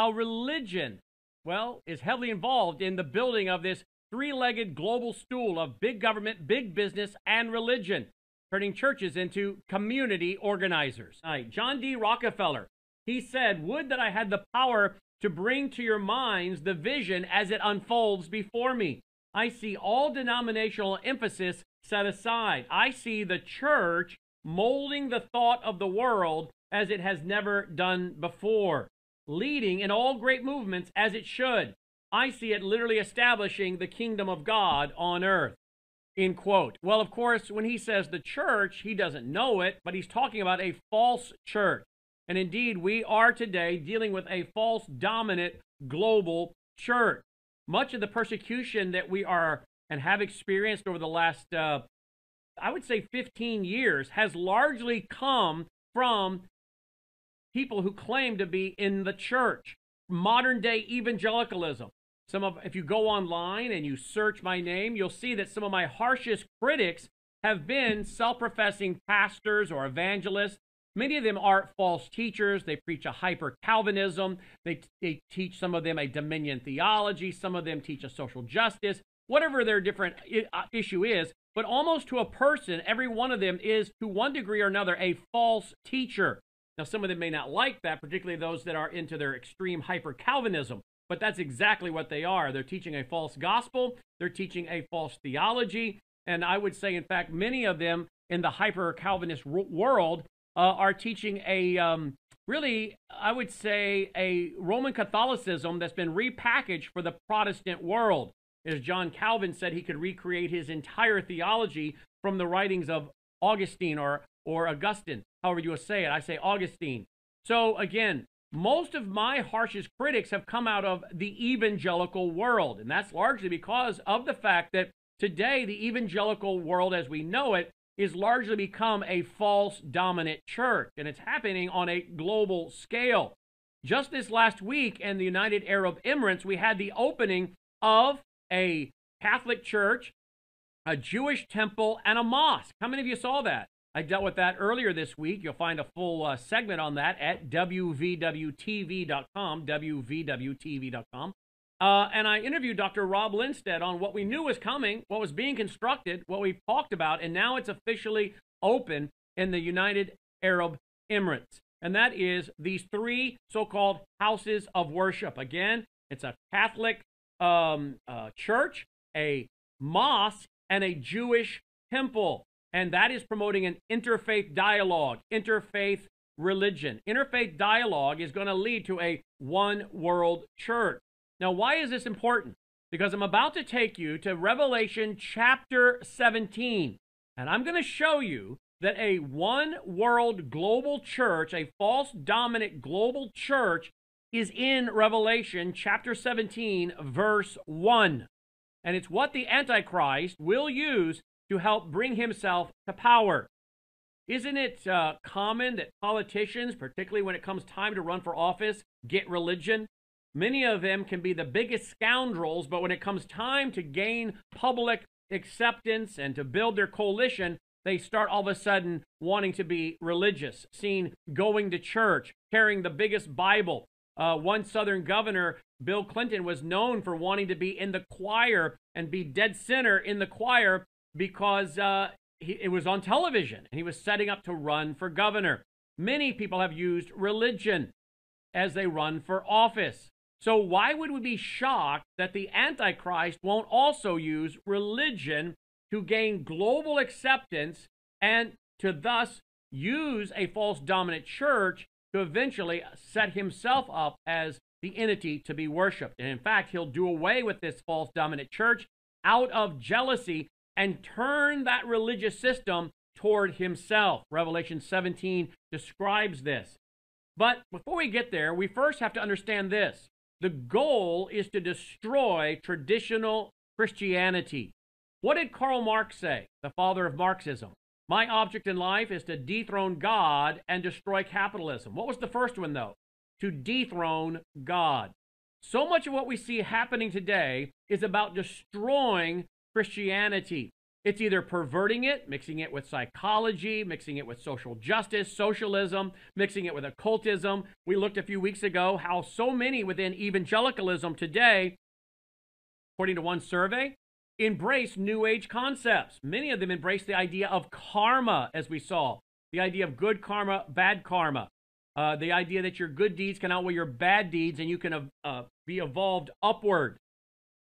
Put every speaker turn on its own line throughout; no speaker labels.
how religion, well, is heavily involved in the building of this three legged global stool of big government, big business, and religion, turning churches into community organizers. Right. John D. Rockefeller, he said, Would that I had the power to bring to your minds the vision as it unfolds before me. I see all denominational emphasis set aside. I see the church molding the thought of the world as it has never done before, leading in all great movements as it should. I see it literally establishing the kingdom of God on earth. In quote. Well, of course, when he says the church, he doesn't know it, but he's talking about a false church. And indeed, we are today dealing with a false dominant global church. Much of the persecution that we are and have experienced over the last, uh, I would say, 15 years has largely come from people who claim to be in the church. Modern day evangelicalism. Some of, if you go online and you search my name, you'll see that some of my harshest critics have been self professing pastors or evangelists Many of them are false teachers. They preach a hyper Calvinism. They, they teach some of them a dominion theology. Some of them teach a social justice, whatever their different uh, issue is. But almost to a person, every one of them is to one degree or another a false teacher. Now, some of them may not like that, particularly those that are into their extreme hyper Calvinism. But that's exactly what they are. They're teaching a false gospel. They're teaching a false theology. And I would say, in fact, many of them in the hyper Calvinist world uh, are teaching a um, really, I would say, a Roman Catholicism that's been repackaged for the Protestant world. As John Calvin said, he could recreate his entire theology from the writings of Augustine or, or Augustine, however you say it. I say Augustine. So again, most of my harshest critics have come out of the evangelical world. And that's largely because of the fact that today, the evangelical world as we know it is largely become a false dominant church, and it's happening on a global scale. Just this last week in the United Arab Emirates, we had the opening of a Catholic church, a Jewish temple, and a mosque. How many of you saw that? I dealt with that earlier this week. You'll find a full uh, segment on that at wvwtv.com, wvwtv.com. Uh, and I interviewed Dr. Rob Lindsted on what we knew was coming, what was being constructed, what we talked about, and now it's officially open in the United Arab Emirates. And that is these three so called houses of worship. Again, it's a Catholic um, uh, church, a mosque, and a Jewish temple. And that is promoting an interfaith dialogue, interfaith religion. Interfaith dialogue is going to lead to a one world church. Now, why is this important? Because I'm about to take you to Revelation chapter 17, and I'm going to show you that a one world global church, a false dominant global church, is in Revelation chapter 17, verse 1. And it's what the Antichrist will use to help bring himself to power. Isn't it uh, common that politicians, particularly when it comes time to run for office, get religion? Many of them can be the biggest scoundrels, but when it comes time to gain public acceptance and to build their coalition, they start all of a sudden wanting to be religious, seen going to church, carrying the biggest Bible. Uh, one Southern governor, Bill Clinton, was known for wanting to be in the choir and be dead center in the choir because uh, he, it was on television and he was setting up to run for governor. Many people have used religion as they run for office. So, why would we be shocked that the Antichrist won't also use religion to gain global acceptance and to thus use a false dominant church to eventually set himself up as the entity to be worshiped? And in fact, he'll do away with this false dominant church out of jealousy and turn that religious system toward himself. Revelation 17 describes this. But before we get there, we first have to understand this the goal is to destroy traditional Christianity. What did Karl Marx say, the father of Marxism? My object in life is to dethrone God and destroy capitalism. What was the first one, though? To dethrone God. So much of what we see happening today is about destroying Christianity. It's either perverting it, mixing it with psychology, mixing it with social justice, socialism, mixing it with occultism. We looked a few weeks ago how so many within evangelicalism today, according to one survey, embrace New Age concepts. Many of them embrace the idea of karma, as we saw the idea of good karma, bad karma, uh, the idea that your good deeds can outweigh your bad deeds and you can uh, be evolved upward.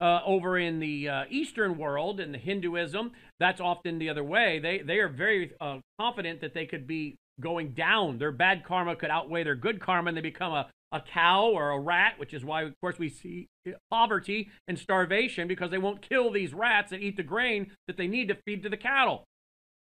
Uh, over in the uh, Eastern world, in the Hinduism, that's often the other way. They they are very uh, confident that they could be going down. Their bad karma could outweigh their good karma, and they become a, a cow or a rat, which is why, of course, we see uh, poverty and starvation because they won't kill these rats and eat the grain that they need to feed to the cattle.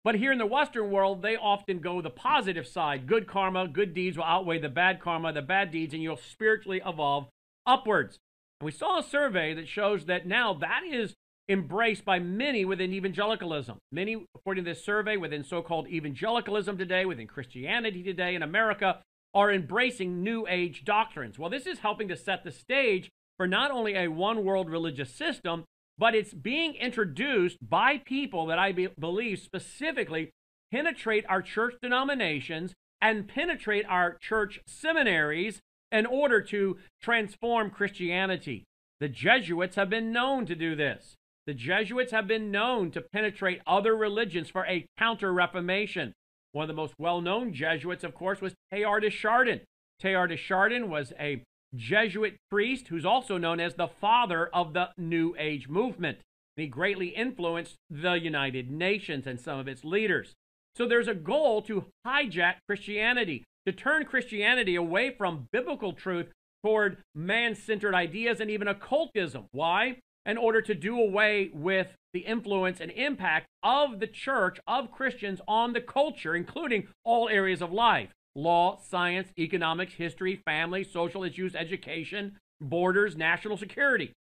But here in the Western world, they often go the positive side. Good karma, good deeds will outweigh the bad karma, the bad deeds, and you'll spiritually evolve upwards. And we saw a survey that shows that now that is embraced by many within evangelicalism. Many, according to this survey, within so called evangelicalism today, within Christianity today in America, are embracing New Age doctrines. Well, this is helping to set the stage for not only a one world religious system, but it's being introduced by people that I be- believe specifically penetrate our church denominations and penetrate our church seminaries in order to transform Christianity. The Jesuits have been known to do this. The Jesuits have been known to penetrate other religions for a counter reformation. One of the most well known Jesuits, of course, was Teilhard de Chardin. Teilhard de Chardin was a Jesuit priest who's also known as the father of the New Age movement. He greatly influenced the United Nations and some of its leaders. So there's a goal to hijack Christianity, to turn Christianity away from biblical truth toward man centered ideas and even occultism. Why? In order to do away with the influence and impact of the church, of Christians on the culture, including all areas of life law, science, economics, history, family, social issues, education, borders, national security.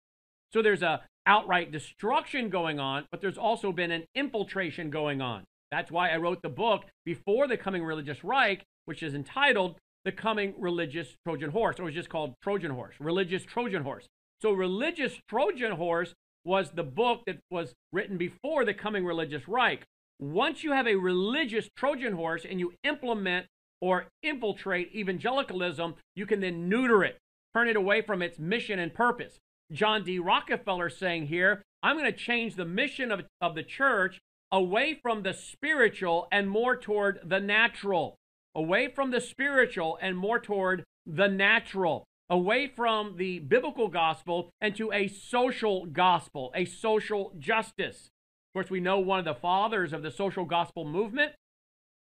So there's a outright destruction going on, but there's also been an infiltration going on. That's why I wrote the book before the coming religious Reich, which is entitled The Coming Religious Trojan Horse, or it was just called Trojan Horse, Religious Trojan Horse. So Religious Trojan Horse was the book that was written before the coming religious Reich. Once you have a religious Trojan horse and you implement or infiltrate evangelicalism, you can then neuter it, turn it away from its mission and purpose. John D. Rockefeller saying here, I'm going to change the mission of, of the church away from the spiritual and more toward the natural. Away from the spiritual and more toward the natural. Away from the biblical gospel and to a social gospel, a social justice. Of course, we know one of the fathers of the social gospel movement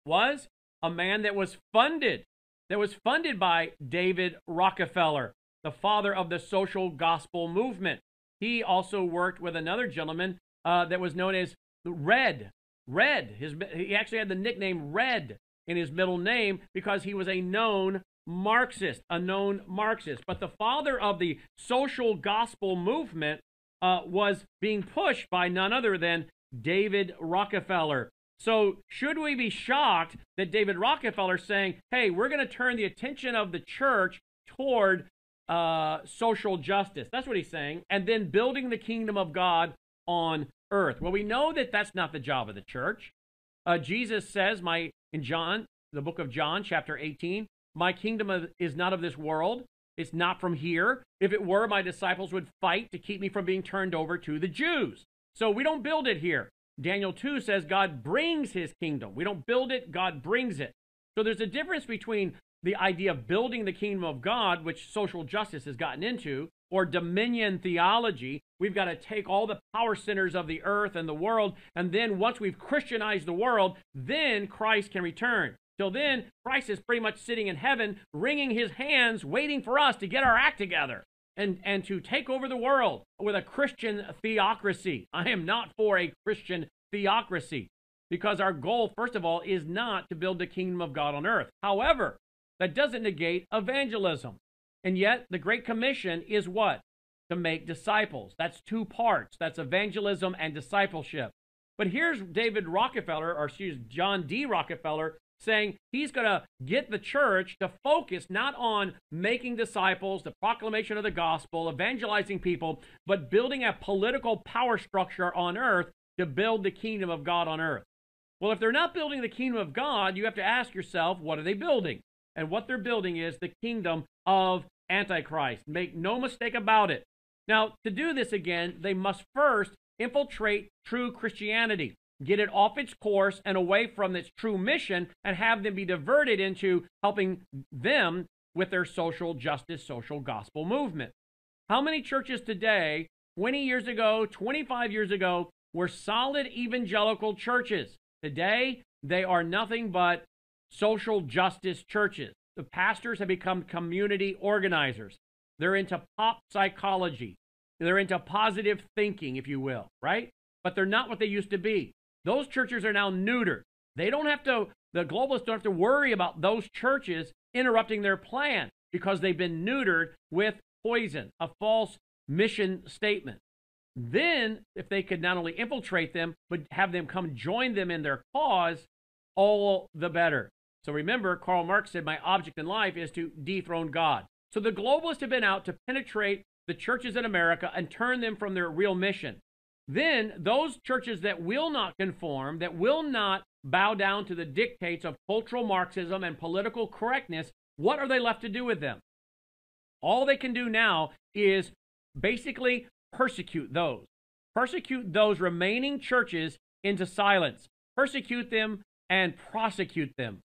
was a man that was funded, that was funded by David Rockefeller, the father of the social gospel movement. He also worked with another gentleman uh, that was known as Red. Red. His, he actually had the nickname Red in his middle name because he was a known Marxist, a known Marxist. But the father of the social gospel movement uh, was being pushed by none other than David Rockefeller. So, should we be shocked that David Rockefeller saying, hey, we're going to turn the attention of the church toward uh, social justice? That's what he's saying. And then building the kingdom of God on earth. Well, we know that that's not the job of the church. Uh, Jesus says, my in John, the book of John, chapter 18, my kingdom is not of this world. It's not from here. If it were, my disciples would fight to keep me from being turned over to the Jews. So we don't build it here. Daniel 2 says God brings his kingdom. We don't build it, God brings it. So there's a difference between the idea of building the kingdom of God, which social justice has gotten into, or dominion theology. We've got to take all the power centers of the earth and the world, and then once we've Christianized the world, then Christ can return. Till then, Christ is pretty much sitting in heaven, wringing his hands, waiting for us to get our act together and, and to take over the world with a Christian theocracy. I am not for a Christian theocracy because our goal, first of all, is not to build the kingdom of God on earth. However, that doesn't negate evangelism. And yet, the Great Commission is what? To make disciples. That's two parts that's evangelism and discipleship. But here's David Rockefeller, or excuse John D. Rockefeller, saying he's going to get the church to focus not on making disciples, the proclamation of the gospel, evangelizing people, but building a political power structure on earth to build the kingdom of God on earth. Well, if they're not building the kingdom of God, you have to ask yourself, what are they building? And what they're building is the kingdom of Antichrist. Make no mistake about it. Now, to do this again, they must first infiltrate true Christianity, get it off its course and away from its true mission, and have them be diverted into helping them with their social justice, social gospel movement. How many churches today, 20 years ago, 25 years ago, were solid evangelical churches? Today, they are nothing but social justice churches. The pastors have become community organizers. They're into pop psychology. They're into positive thinking, if you will, right? But they're not what they used to be. Those churches are now neutered. They don't have to, the globalists don't have to worry about those churches interrupting their plan because they've been neutered with poison, a false mission statement. Then, if they could not only infiltrate them, but have them come join them in their cause, all the better. So remember, Karl Marx said, My object in life is to dethrone God. So the globalists have been out to penetrate the churches in America and turn them from their real mission. Then those churches that will not conform, that will not bow down to the dictates of cultural Marxism and political correctness, what are they left to do with them? All they can do now is basically persecute those. Persecute those remaining churches into silence. Persecute them and prosecute them.